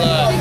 Six